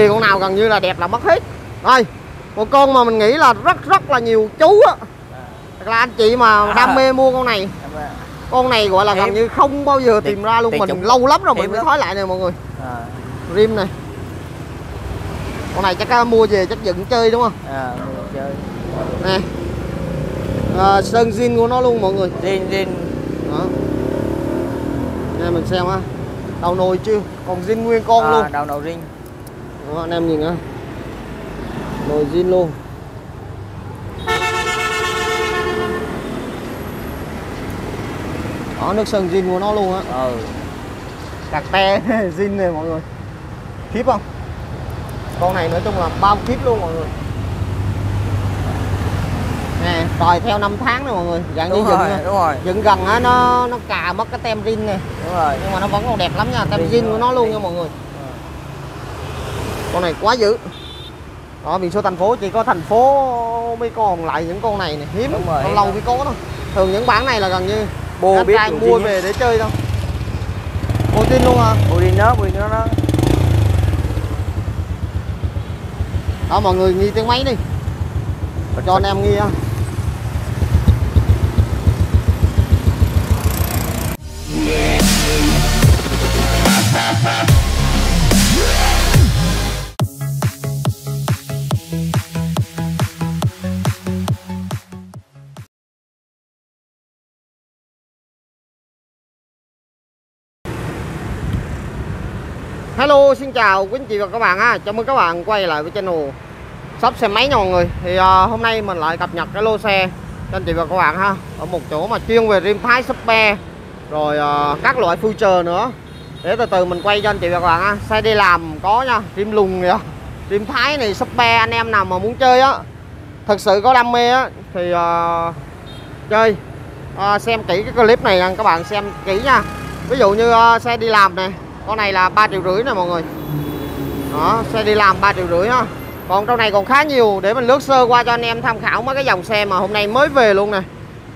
về con nào gần như là đẹp là mất hết. Rồi một con mà mình nghĩ là rất rất là nhiều chú á. Là anh chị mà À. đam mê mua con này. À, con này gọi là gần như không bao giờ tìm ra luôn mình lâu lắm rồi mình mới thói lại nè mọi người. À, rim này. Con này chắc á, mua về chắc dựng chơi đúng không? À, chơi. Nè. À, sơn zin của nó luôn mọi người. Riêng đó. Nè mình xem ha đầu nồi chưa? Còn zin nguyên con à, luôn. đầu đầu riêng đó, anh em nhìn á nồi zin luôn đó nước sơn zin của nó luôn á. Ừ. Cạc te zin này mọi người. Khiếp không? Con này nói chung là bao khiếp luôn mọi người. Nè đòi theo năm tháng nè mọi người. Dạng như đúng dựng rồi nè. đúng rồi. dựng gần á nó nó cà mất cái tem zin này đúng rồi. Nhưng mà nó vẫn còn đẹp lắm nha tem Zin của nó luôn nha mọi người con này quá dữ. Đó biển số thành phố chỉ có thành phố mới còn lại những con này này hiếm Đúng rồi, lâu mới có thôi. Thường những bản này là gần như Bô biết trai mua về để chơi đâu bô tin luôn à bù đi nó bù đi nó đó. Đó mọi người nghi tiếng máy đi. Cho anh em nghi á Hello xin chào quý anh chị và các bạn ha. Chào mừng các bạn quay lại với channel shop xe máy nha mọi người. Thì uh, hôm nay mình lại cập nhật cái lô xe cho anh chị và các bạn ha. Ở một chỗ mà chuyên về rim Thái Super Rồi uh, các loại future nữa. Để từ từ mình quay cho anh chị và các bạn ha. Xe đi làm có nha Rim lùng kìa. Rim Thái này Super anh em nào mà muốn chơi á Thật sự có đam mê á Thì uh, chơi. Uh, Xem kỹ cái clip này nha các bạn xem kỹ nha. Ví dụ như uh, xe đi làm này con này là ba triệu rưỡi nè mọi người. Đó xe đi làm 3 triệu rưỡi ha. Còn trong này còn khá nhiều để mình lướt sơ qua cho anh em tham khảo mấy cái dòng xe mà hôm nay mới về luôn nè.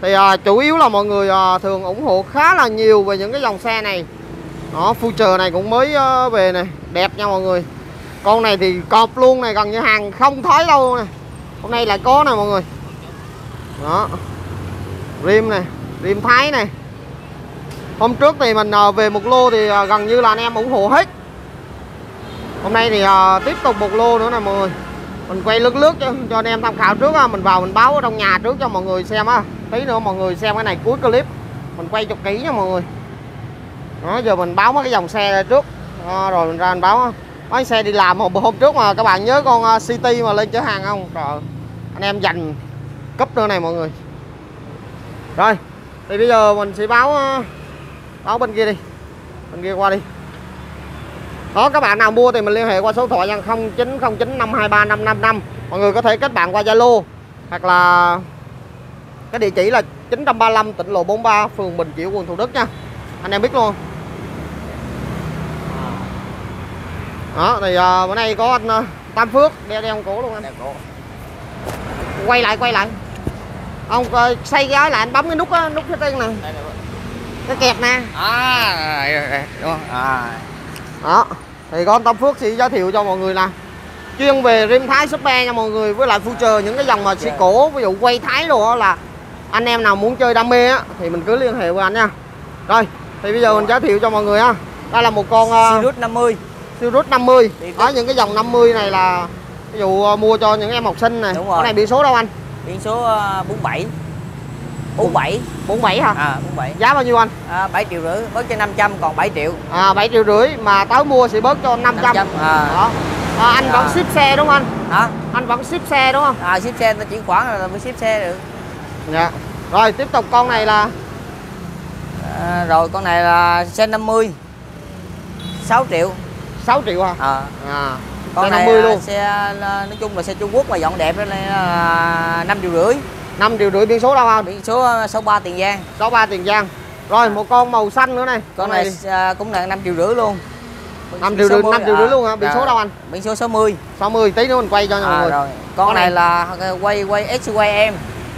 Thì à, chủ yếu là mọi người à, thường ủng hộ khá là nhiều về những cái dòng xe này. Đó future này cũng mới à, về này đẹp nha mọi người. Con này thì cọp luôn này gần như hàng không thói đâu nè. Hôm nay lại có nè mọi người. Đó. Rim này rim thái này hôm trước thì mình ờ, về một lô thì ờ, gần như là anh em ủng hộ hết. Hôm nay thì ờ, tiếp tục một lô nữa nè mọi người. Mình quay lướt lướt cho, cho anh em tham khảo trước mình vào mình báo ở trong nhà trước cho mọi người xem á. Tí nữa mọi người xem cái này cuối clip mình quay cho kỹ nha mọi người. Đó giờ mình báo mấy cái dòng xe ra trước. Đó, rồi mình ra mình báo mấy xe đi làm hôm, hôm trước mà các bạn nhớ con City mà lên chở hàng không? Rồi anh em dành cấp nữa này mọi người. Rồi thì bây giờ mình sẽ báo à, báo bên kia đi. Bên kia qua đi. Đó các bạn nào mua thì mình liên hệ qua số thoại nha. 0909 523 555 mọi người có thể kết bạn qua Zalo hoặc là cái địa chỉ là 935 tỉnh lộ 43 phường Bình Chiểu quận Thủ Đức nha. Anh em biết luôn. Đó thì uh, bữa nay có anh à, Tam Phước đeo đeo cổ luôn anh. Quay lại quay lại. Ông uh, xây cái lại anh bấm cái nút á nút cái tên này cái kẹp nè à đây, đây, đúng không? À. Đó. Thì con Tâm Phước sẽ giới thiệu cho mọi người là chuyên về rim Thái Super nha mọi người với lại future những cái dòng mà xe Dạ. cổ ví dụ quay Thái đồ á là anh em nào muốn chơi đam mê á thì mình cứ liên hệ với anh nha. Rồi thì bây giờ mình giới thiệu cho mọi người ha đây là một con Sirius 50 siêu rút 50 Đi đó những cái dòng 50 này là ví dụ uh, mua cho những em học sinh này. Đúng con rồi. này biển số đâu anh? Biển số ờ, 47 47 47 hả? À 47 giá bao nhiêu anh? À, 7 triệu rưỡi bớt cho 500 còn 7 triệu. À 7 triệu rưỡi mà tới mua sẽ bớt cho 500, 500 à. đó. À, anh vẫn À. ship xe đúng không anh? Hả? Anh vẫn ship xe đúng không? À ship xe ta chuyển khoản rồi mới ship xe được. Dạ. Rồi tiếp tục con này là? À, rồi con này là xe 50 6 triệu. 6 triệu hả? À, à. Con xe này 50 là luôn. xe là- nói chung là xe Trung Quốc mà dọn đẹp nên là 5 triệu rưỡi 5 triệu rưỡi biển số đâu anh biển số 63 Tiền Giang. 63 Tiền Giang. Rồi một con màu xanh nữa này. Con này à, cũng là 5 triệu rưỡi luôn. 5 triệu rưỡi 5 triệu rưỡi à. luôn hả? Biển số đâu anh? Biển số 60 60 tí nữa mình quay cho mọi à, người. rồi. Con, Con này, này- là quay quay X quay em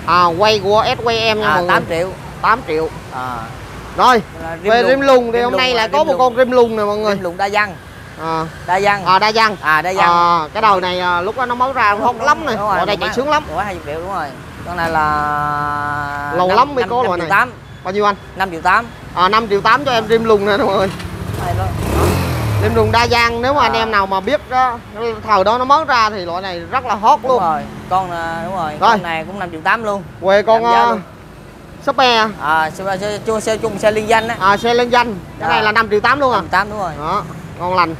à quay của SQM nha à, mọi người. 8 triệu. 8 triệu. À, rồi là về rim lùng thì rim hôm nay lùng, lại rim có một lùng. con rim lùng này mọi người. Rim lùng đa văn. À, đa văn. À đa văn. À đa văn. À, cái đầu này à, lúc đó nó mới ra hot lắm này. này một chạy sướng lắm. Má 20 triệu đúng rồi con này là Lâu năm- lắm mới năm- có năm loại triệu này. bao nhiêu anh? 5 triệu 8 à, 5 triệu 8 cho em rim lùng nè mọi người Đây đó. rim lùng đa văn nếu mà À. anh em nào mà biết đó thời đó nó mới ra thì loại này rất là hot đúng luôn. rồi. Con là đúng rồi, Rồi. con này cũng 5 triệu 8 luôn. Quê con uh. Super. À xe, xe, xe, xe chung xe liên danh á. À, xe lên danh. Cái À. này là 5 triệu 8 luôn à? 5 8 đúng rồi. Đó ngon lành.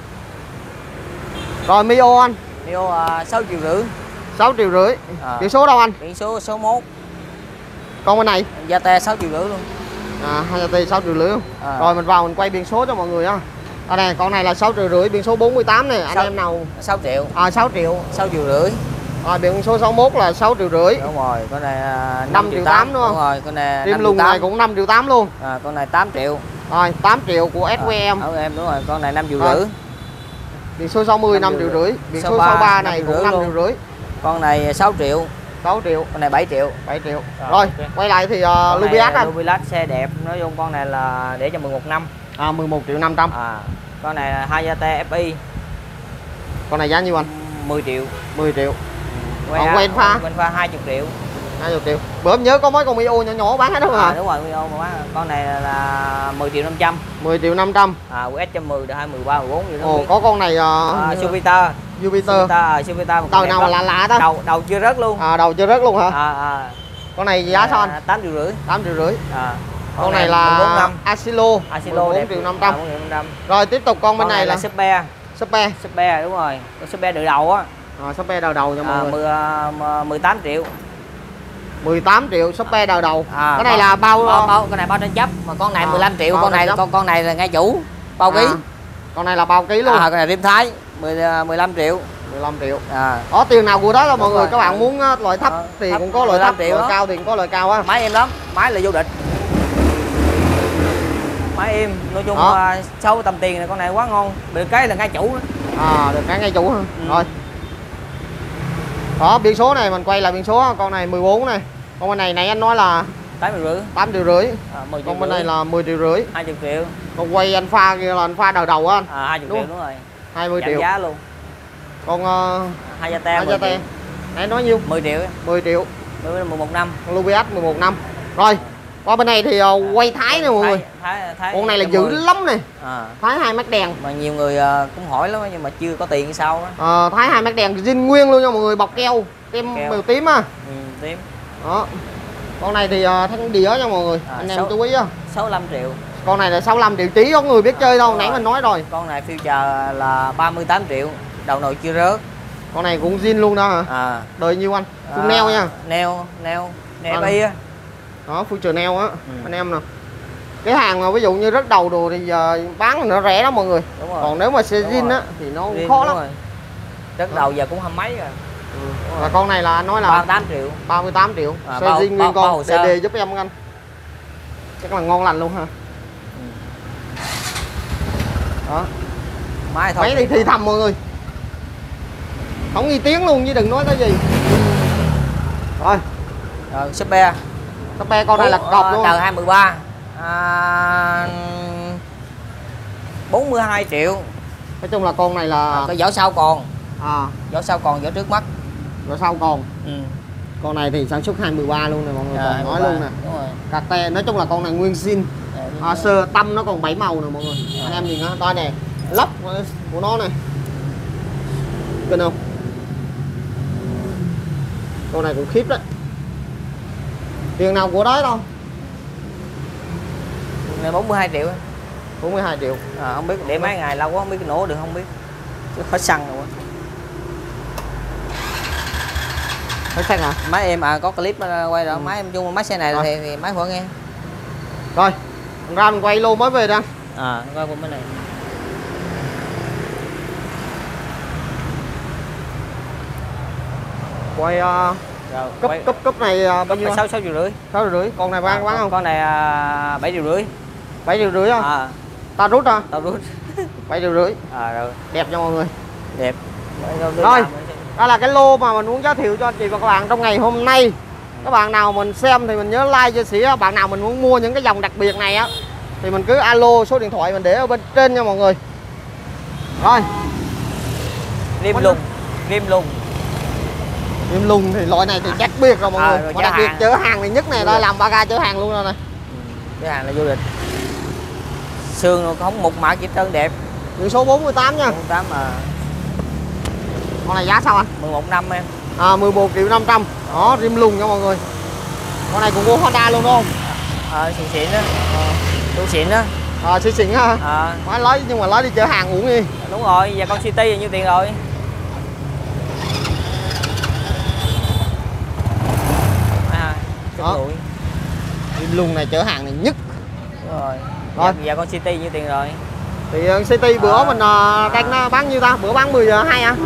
Rồi Mio anh. Mio à, 6 triệu rưỡi 6 triệu rưỡi. À, biển số đâu anh? Biển số số 1 con bên này. Gia te 6 triệu rưỡi luôn. À hai tỷ 6 triệu rưỡi luôn. À, rồi mình vào mình quay biển số cho mọi người á. À này con này là 6 triệu rưỡi biển số 48 này anh Sáu- em nào? 6 triệu. À 6 triệu. 6 triệu rưỡi. À, biển số 61 là 6 triệu rưỡi. Đúng rồi con này à, 5 Năm triệu triệu 8 tám. đúng không? đúng rồi con này Tim 5 triệu lùng này 8 cũng 5 triệu 8 luôn. À, con này 8 triệu. Rồi 8 triệu của à, SQM ở em đúng rồi con này 5 triệu Rồi. rưỡi. Biển số 60 5 Năm triệu triệu rưỡi. biển số 63 63 năm này cũng rưỡi 5 luôn. triệu rưỡi con này 6 triệu. 6 triệu. Con này 7 triệu. 7 triệu. Rồi, rồi ok. quay lại thì uh, Lubiat này anh. Lubilat xe đẹp. Nói chung con này là để cho 11 năm. À 11 triệu 500 à con này là Hayate FI con này giá nhiêu anh? 10 triệu. 10 triệu. Quay Còn quen pha? quen pha 20 triệu. 20 triệu. Bữa em nhớ có mấy con Mio nhỏ nhỏ bán hết đúng không à, ạ đúng rồi video mà bán. Con này là 10 triệu 500 10 triệu 500 à US 110 được 213 14 gì đó. Ồ có con này à, uh, Jupiter Jupiter Jupiter. À, Jupiter một con tờ nào lắm. lạ lạ ta? Đầu đầu chưa rớt luôn. À, đầu chưa rớt luôn hả? À, à, con này giá sao anh? 8 triệu rưỡi. 8 triệu rưỡi. À, con này là 14 năm. Asilo. Asilo 14 đẹp. triệu à, 500 14 triệu 500 rồi tiếp tục con bên con này là Super Super Super đúng rồi. Con Super đời đầu á. À, Super đầu đầu nha mọi à, người. 10, à, 18 triệu. 18 triệu Super đầu đầu. À, cái này là bao bao, bao con này bao tranh chấp. Mà con này À, 15 triệu bao con này con con này là ngay chủ. Bao ký. À, con này là bao ký luôn. À, con này rim thái 10, à, 15 triệu. 15 triệu. À, có tiền nào của đó là mọi Đúng người? rồi. các bạn muốn á, loại thấp Ờ, thì thấp cũng có loại 15 thấp triệu loại đó. cao thì cũng có loại cao á. Máy em lắm. Máy là vô địch. Máy em nói chung Đó. à, sau tầm tiền này con này quá ngon. Được cái là ngay chủ đó. à được cái ngay chủ ha Ừ. rồi. Đó biển số này mình quay lại biển số con này 14 này. Con bên này nãy anh nói là 8 triệu rưỡi. 8 triệu rưỡi. À, 10 triệu con bên rưỡi, này là 10 triệu rưỡi. 20 triệu. Còn quay anh pha kia là anh pha đầu đầu á anh. À, 20 Đúng triệu đúng rồi 20 giảm triệu. giá luôn. Con uh, hai gia te 10 Hayate triệu. Nãy nói nhiêu? 10 triệu. 10 triệu. Đối với 11 năm. Lubiat 11 năm. Rồi qua bên này thì ờ, quay thái nè mọi người. Thái, thái, con này là 110. dữ lắm này à, thái hai mắt đèn. Mà nhiều người à, cũng hỏi lắm nhưng mà chưa có tiền sao á. Ờ, thái hai mắt đèn zin nguyên luôn nha mọi người bọc keo tem Keo. màu tím á ừ, tím. Đó. Con này thì uh, thanh đĩa nha mọi người. À, anh em sáu- chú ý á. 65 triệu con này là 65 triệu chí có người biết chơi đâu nãy mình nói rồi. Con này future là 38 triệu đầu nồi chưa rớt. Con này cũng zin luôn đó hả? À, đời nhiêu anh? Full à, neo nha. neo neo neo À. Á đó future neo á Ừ. anh em nè. Cái hàng mà ví dụ như rất đầu đồ thì giờ bán nó rẻ lắm mọi người. Đúng rồi. Còn nếu mà xe zin á thì nó cũng Riêng, khó lắm. rồi. rất đầu giờ cũng hăm mấy rồi. Và con này là anh nói là 38 triệu. 38 triệu. À, xe bao- zin nguyên bao- bao con để sơ. đề giúp em anh. Chắc là ngon lành luôn ha đó. Máy thôi máy đi thi thầm mọi người. Không nghi tiếng luôn chứ đừng nói cái gì. Rồi. Rồi super tắp be con này là cọc luôn. tờ 213 à, 42 triệu. Nói chung là con này là à, cái vỏ sau còn. À. Vỏ sau còn vỏ trước mắt. Rồi sau còn. Ừ. con này thì sản xuất 2013 luôn nè mọi người À, còn nói 23. luôn nè. đúng rồi. Cà te nói chung là con này nguyên zin à, à, sơ tâm nó còn bảy màu nè mọi người. À. anh em nhìn nó coi nè lốc của nó này. Kinh không? Con này cũng khiếp đấy. Tiền nào của đấy đâu? Này 42 triệu 42 triệu. À, không biết để mấy ngày lâu quá không biết nổ được không biết. Chứ hết xăng rồi phải xanh hả máy em à có clip ờ, quay rồi. Ừ. máy em chung máy xe này Rồi. thì, thì máy của nghe. Rồi ra mình quay lô mới về đây. À coi bên này. Quay uh, rồi cấp quay- cấp cấp này uh, bao nhiêu sáu sáu triệu rưỡi. Sáu triệu rưỡi con này bán À, bán con- không? con này à, bảy triệu rưỡi. Bảy triệu rưỡi không? À. Ta rút ra tao rút. Bảy triệu rưỡi. À rồi. Đẹp cho mọi người. Đẹp. Rồi. đó là cái lô mà mình muốn giới thiệu cho anh chị và các bạn trong ngày hôm nay các bạn nào mình xem thì mình nhớ like chia sẻ. Bạn nào mình muốn mua những cái dòng đặc biệt này á thì mình cứ alo số điện thoại mình để ở bên trên nha mọi người. Rồi. Con lùng rim lùng. Im lùng thì loại này thì chắc biệt rồi mọi À, người. Mà chở đặc biệt hàng. chở hàng thì nhất này đây làm ba ga chở hàng luôn rồi này cái hàng là du lịch. Xương không một mã chỉ trơn đẹp. Biển số 48 nha. Tám mà. Con này giá sao anh? 11 năm em À 11 triệu 500 Đó rim lùng nha mọi người Con này cũng của Honda luôn đúng không? ờ xịn xịn đó tu xịn đó À xịn xịn ha ờ Phải lấy nhưng mà lấy đi chở hàng uống đi đúng rồi giờ con city là nhiêu tiền rồi à, Đó. Rim lùng này chở hàng này nhất đúng rồi Rồi. giờ, con city nhiêu tiền rồi Thì uh, City bữa À. mình uh, đang bán nhiêu ta? Bữa bán 10 giờ 2 à?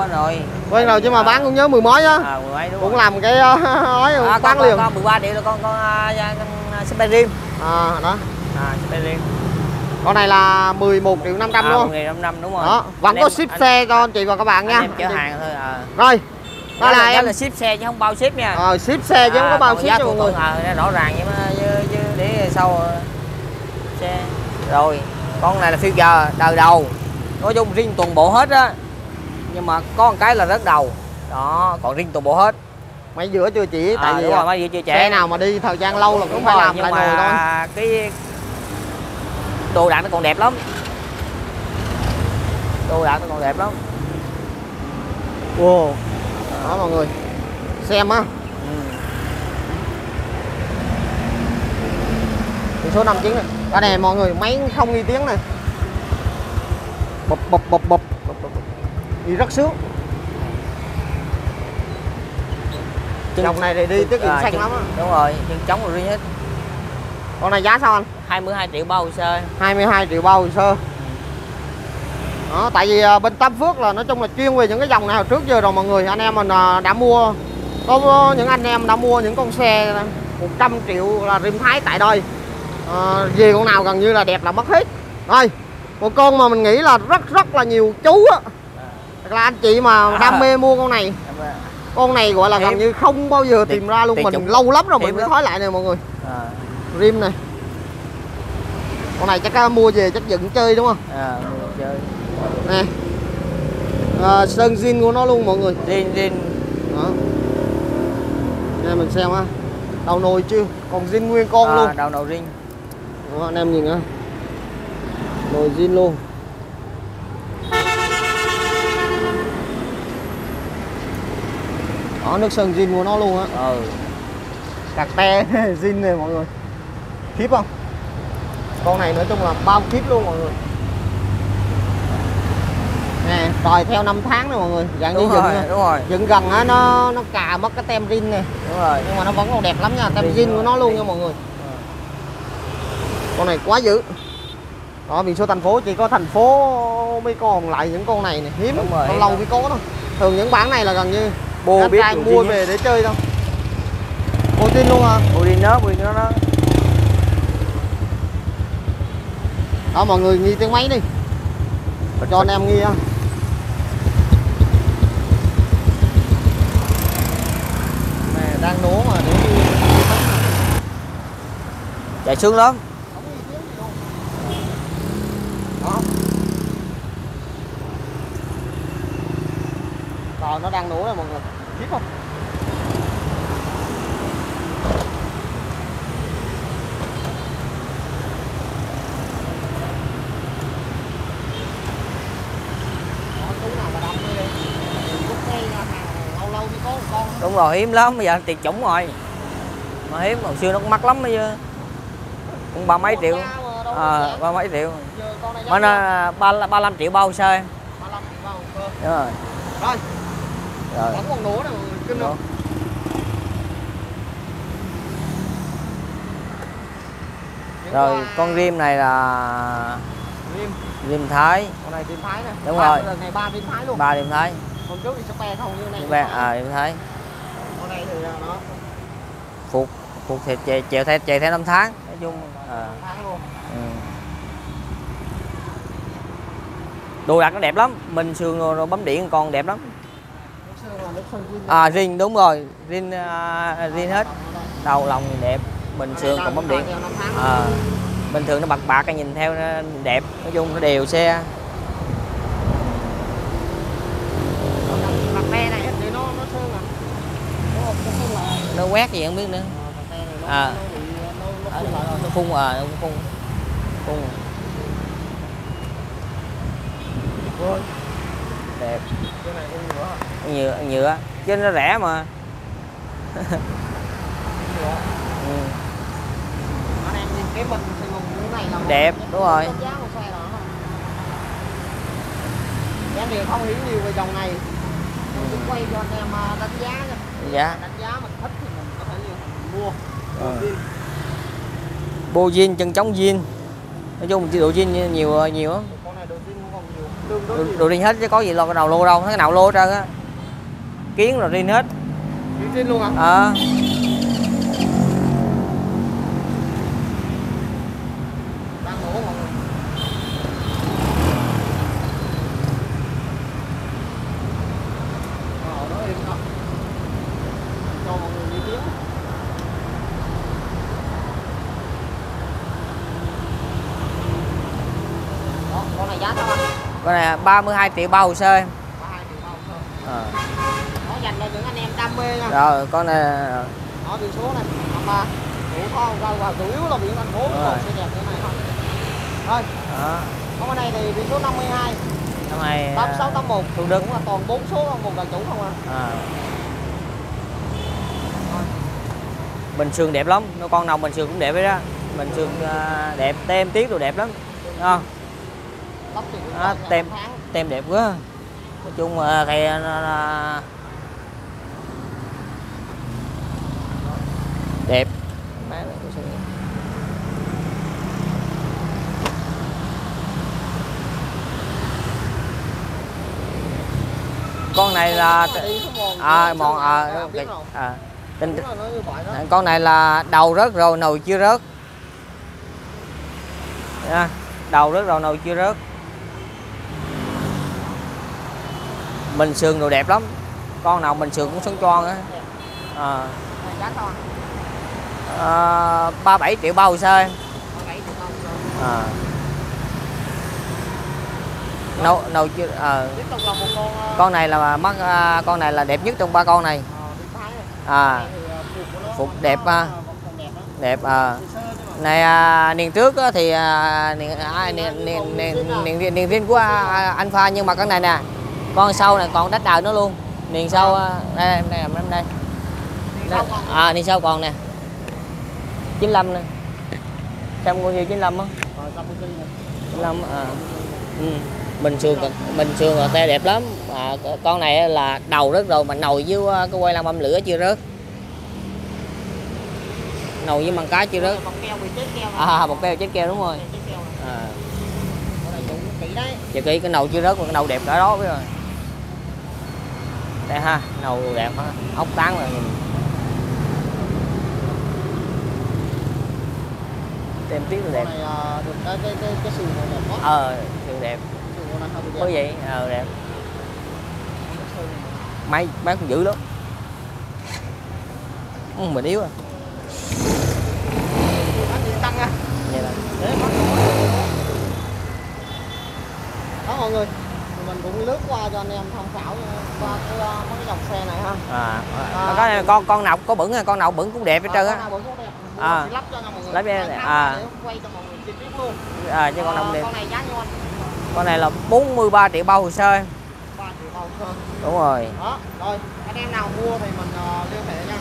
Ờ, quên rồi. Quên rồi chứ mà bán cũng nhớ mười mấy á. À mười mấy đúng Cũng rồi. làm cái uh, ấy à, bán con, liền. con, con 13 triệu là con con uh, con uh, super rim À đó. À super rim Con này là 11 triệu 500 à? 1 năm đúng rồi. Đó Vẫn Anh có ship anh- xe cho anh chị và các bạn nha. em chở hàng thôi à. Rồi đó Đó là, là em là ship xe chứ không bao ship nha. Ờ, ship xe chứ không có bao ship cho mọi người. à, rõ ràng vậy mà chứ, chứ để sau ờ, xe. Rồi con này là giờ đời đầu. Nói chung riêng toàn bộ hết á nhưng mà có một cái là rất đầu. Đó còn riêng toàn bộ hết. Mấy giữa chưa chỉ à, Tại vì đúng rồi mấy vừa chưa trẻ xe nào mà đi thời gian lâu là cũng phải rồi làm nhưng lại nồi thôi. mà cái đồ đạc nó còn đẹp lắm. Đồ đạc nó còn đẹp lắm. Wow. Đó mọi người. Xem á. Ừ. Số 59 này. Cái này mọi người máy không nghi tiếng này. Bập bập, bập, bập. Đi rất sướng. Chân- Dòng này thì đi tiết kiệm à, xanh chân- lắm á. đúng rồi chân trống rồi riêng hết Con này giá sao anh? 22 triệu bao hồ sơ. 22 triệu bao hồ sơ. Đó, tại vì à, bên Tam Phước là nói chung là chuyên về những cái dòng này hồi trước giờ rồi mọi người. Anh em mình à, đã mua. Có những anh em đã mua những con xe 100 triệu là rim thái tại đây. À, về con nào gần như là đẹp là mất hết. Rồi một con mà mình nghĩ là rất rất là nhiều chú á là anh chị mà À. đam mê mua con này. Con này gọi là gần như không bao giờ tìm ra luôn mình lâu lắm rồi mình mới nói lại nè mọi người. À, rim này. Con này chắc à, mua về chắc dựng chơi đúng không? À, chơi. Nè. À, sơn zin của nó luôn mọi người. Riêng riêng đó. Đây mình xem ha. Đầu nồi chưa? Còn zin nguyên con à, luôn. đầu đầu riêng. Đó, anh em nhìn ha. Nồi zin luôn đó nước sơn zin của nó luôn á. Ừ. Cạc te zin này mọi người. Khiếp không? Con này nói chung là bao khiếp luôn mọi người. Nè rồi theo năm tháng này mọi người dạng như đúng dựng rồi nha. đúng rồi. Dựng gần á nó nó cà mất cái tem zin này đúng rồi. Nhưng mà nó vẫn còn đẹp lắm nha tem Zin của nó luôn nha mọi người. Con này quá dữ. Đó biển số thành phố chỉ có thành phố mới còn lại những con này này hiếm Đúng rồi, lâu mới có thôi. Thường những bản này là gần như bô anh biết đồ mua về để chơi bô tin luôn à? Bô riêng nó bô riêng nó đó đó mọi người nghi tiếng máy đi. Cho anh em nghi á. Này đang nổ mà để nghi chạy sướng lắm không nghi tiếng gì luôn đó rồi nó đang nổ rồi mọi người. Khiếp không? Đúng rồi hiếm lắm. Bây giờ tiền chủng rồi. Mà hiếm hồi xưa nó cũng mắc lắm bây giờ cũng ba mấy triệu. À, ba mấy triệu. Mà nó ba ba mươi triệu bao sơ. Em 35 triệu bao cơ. đúng rồi. Rồi, này mọi người, kinh Đó. không? Những rồi qua con rim này là rim, rim thái con này rim thái này. Đúng Ba- rồi. Lần này ba rim thái luôn. ba rim thái Hôm trước thì spare không như này. ba à rim thái Con này thì là nó phục phục thì chạy chạy theo chạy theo năm tháng nói chung à, thái luôn. ừ. đồ đạc nó đẹp lắm mình sườn rồi, rồi bấm điện còn đẹp lắm à riêng đúng rồi rin uh, à, riêng hết. Đầu lòng thì đẹp bình thường còn bấm điện. À, bình thường nó bạc bạc cái nhìn theo nó đẹp nói chung nó đều xe. Nó quét gì không biết nữa. À, à nó phun à nó phun. Phun. Rồi nhựa nhựa chứ nó rẻ mà. Ừ. em Đẹp, đúng rồi. cái giá của xe đó giá thì không hiểu nhiều về dòng này. Mình cũng quay cho anh em à, đánh giá nha. Dạ. Đánh giá mình thích thì mình có thể mình mua. Ờ. Đầu tiên, bô zin chân chống zin nói chung độ zin nhiều nhiều lắm con này đầu tiên cũng còn nhiều. Tương đối đồ, đồ riêng hết chứ có gì lo cái đầu lô đâu cái nào lô hết trơn á kiến rồi riêng hết Điều trên luôn hả ờ. Đang người Ờ, đó im đó. cho mọi người đi tiếng. Đó con này giá sao? Anh con này 32 triệu bao hồ sơ em. Ba hai triệu bao thôi Ờ. nó dành cho những anh em đam mê nha. Rồi con này đó biển số này năm ba. Đủ kho ra vào chủ yếu là biển thành phố rồi. xe đẹp như này thôi. Thôi con này thì biển số 52 năm nay 8681 Thủ Đức. cũng là toàn bốn số không một là chủ không à? À. bình sườn đẹp lắm. Nó con nào bình sườn cũng đẹp đấy đó bình sườn à, đẹp tem tiếc đồ đẹp lắm. Không? Còn tem tem đẹp quá. Nói chung mà thì đẹp. Con này là à mòn à, à, biết cái- rồi à, tin đúng là nó như vậy đó con này là đầu rớt rồi nồi chưa rớt. Nha, đầu rớt rồi nồi chưa rớt. Mình sườn đồ đẹp lắm. Con nào mình sườn cũng sống tròn á. À, Anh à, 37 triệu bao hồ sơ. Em. 37 triệu đồng rồi à. nâu nâu chưa à, con ờ, này là mắt à, con này là đẹp nhất trong ba con này. Ờ, à. Ờ, phục nó đẹp ờ, còn đẹp à này à, niên trước á, thì à, niên, à, niên, niên, niên, niên, niên, riêng của à, anh pha nhưng mà con này nè con sau này còn đất đời nữa luôn. Niên sau à, đây đây đây, đây, đây. À niên sau còn nè 95 nè. Trăm con nhiêu 95 á? Rồi, 95 à. Ừ. bình xương bình xương là te đẹp lắm. À, con này là đầu rớt rồi mà nồi với à, cái quay lăng băm lửa chưa rớt. Nồi với măng cá chưa rớt. À một keo chết keo đúng rồi. À. Chị kỹ cái nồi chưa rớt mà cái nồi đẹp cả đó biết rồi. Đây ha nồi đẹp ha ốc tán rồi. Tem tiếc là đẹp. này ờ, được cái cái cái cái sườn này đẹp quá ờ sườn đẹp. Sườn này hơi đẹp có vậy ờ đẹp. Máy bán cũng dữ lắm. Ừ, mình yếu à? Tăng nha vậy là Để bán đó mọi người. Mình cũng lướt qua cho anh em tham khảo nha, qua cái, ờ, mấy cái dòng xe này ha. À, À, có con con nào có bẩn ha con nào bẩn cũng đẹp hết trơn Ờ, á À. lắp cho mọi người. Lắp cho- à. quay cho mọi người chi tiết luôn. À, chứ cũng Ờ, đẹp con này giá nhiêu anh con này là 43 triệu bao hồ sơ. Em 3 triệu đồng thôi đúng rồi. Đó rồi anh em nào mua thì mình ờ, liên hệ nha.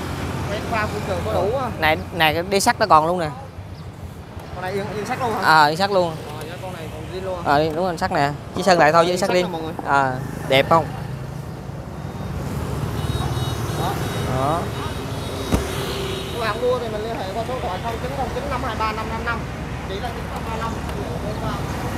Bên qua vui trường có đủ này này đi sắt nó còn luôn nè. Con này yên, yên sắt luôn hả? À đi sắt luôn. Con này còn zin luôn hả? à, đúng rồi sắt nè. Chỉ sơn lại thôi chứ Đi sắt đi. à đẹp không? Đó. Đó các mua thì mình liên hệ qua số điện thoại 0909 523 555 chỉ là 935 bên